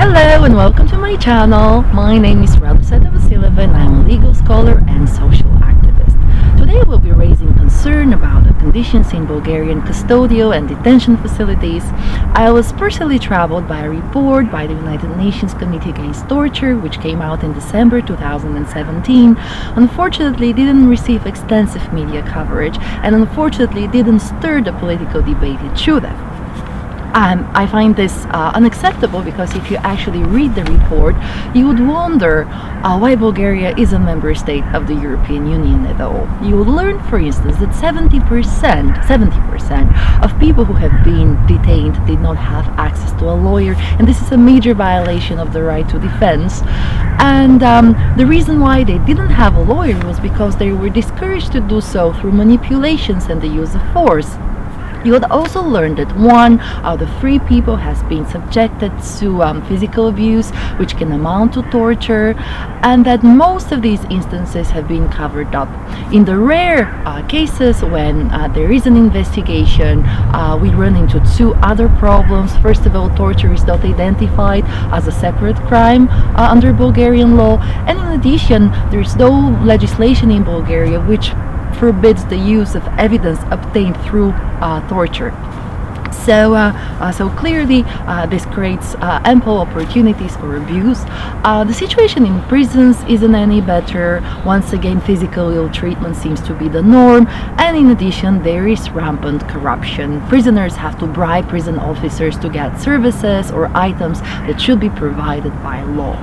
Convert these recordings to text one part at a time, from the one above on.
Hello and welcome to my channel. My name is Radosveta Vassileva and I'm a legal scholar and social activist. Today we'll be raising concern about the conditions in Bulgarian custodial and detention facilities. I was personally traveled by a report by the United Nations Committee Against Torture which came out in December 2017. Unfortunately didn't receive extensive media coverage and unfortunately didn't stir the political debate it should have. Um, I find this uh, unacceptable because if you actually read the report, you would wonder uh, why Bulgaria is a member state of the European Union at all. You would learn, for instance, that 70%, 70% of people who have been detained did not have access to a lawyer, and this is a major violation of the right to defense. And um, the reason why they didn't have a lawyer was because they were discouraged to do so through manipulations and the use of force. You would also learn that one out of three people has been subjected to um, physical abuse, which can amount to torture, and that most of these instances have been covered up. In the rare uh, cases when uh, there is an investigation, uh, we run into two other problems. First of all, torture is not identified as a separate crime uh, under Bulgarian law, and in addition, there is no legislation in Bulgaria which forbids the use of evidence obtained through uh, torture. So, uh, uh, so clearly, uh, this creates uh, ample opportunities for abuse. Uh, the situation in prisons isn't any better. Once again, physical ill treatment seems to be the norm, and in addition, there is rampant corruption. Prisoners have to bribe prison officers to get services or items that should be provided by law.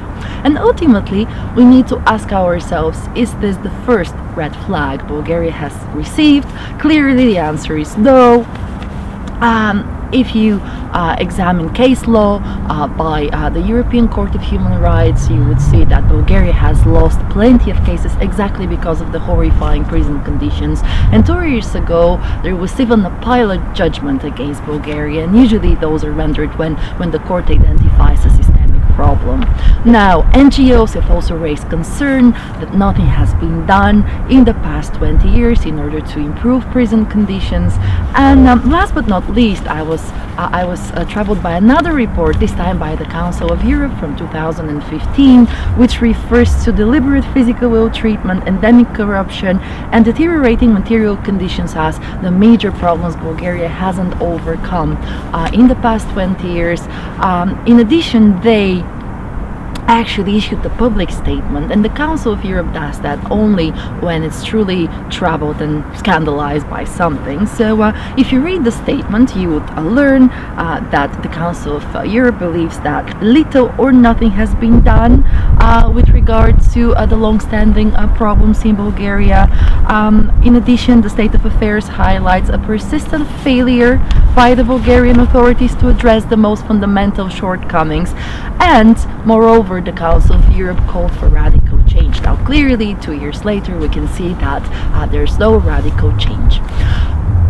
And ultimately, we need to ask ourselves is this the first red flag Bulgaria has received? Clearly, the answer is no. Um, if you uh, examine case law uh, by uh, the European Court of Human Rights, you would see that Bulgaria has lost plenty of cases exactly because of the horrifying prison conditions. And two years ago, there was even a pilot judgment against Bulgaria, and usually those are rendered when, when the court identifies problem. Now, NGOs have also raised concern that nothing has been done in the past 20 years in order to improve prison conditions. And um, last but not least, I was uh, I was uh, traveled by another report, this time by the Council of Europe from 2015, which refers to deliberate physical ill treatment, endemic corruption, and deteriorating material conditions as the major problems Bulgaria hasn't overcome uh, in the past 20 years. Um, in addition, they actually issued the public statement and the Council of Europe does that only when it's truly troubled and scandalized by something. So uh, if you read the statement you would uh, learn uh, that the Council of uh, Europe believes that little or nothing has been done uh, with regard to uh, the long-standing problems in Bulgaria. Um, in addition, the state of affairs highlights a persistent failure by the Bulgarian authorities to address the most fundamental shortcomings and moreover the Council of Europe called for radical change. Now clearly two years later we can see that uh, there's no radical change.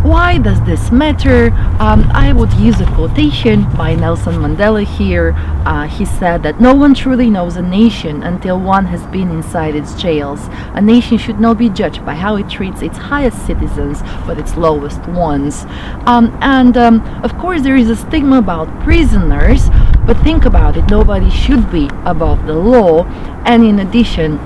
Why does this matter? Um, I would use a quotation by Nelson Mandela here. Uh, he said that no one truly knows a nation until one has been inside its jails. A nation should not be judged by how it treats its highest citizens, but its lowest ones. Um, and um, of course, there is a stigma about prisoners, but think about it nobody should be above the law. And in addition,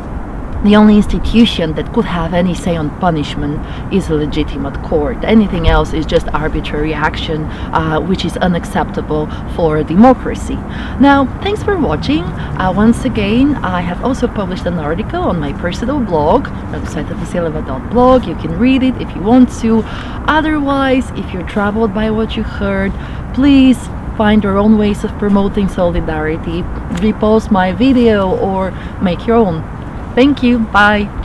the only institution that could have any say on punishment is a legitimate court. Anything else is just arbitrary action, uh, which is unacceptable for democracy. Now, thanks for watching. Uh, once again, I have also published an article on my personal blog, blog. You can read it if you want to. Otherwise, if you're troubled by what you heard, please find your own ways of promoting solidarity, repost my video or make your own. Thank you. Bye.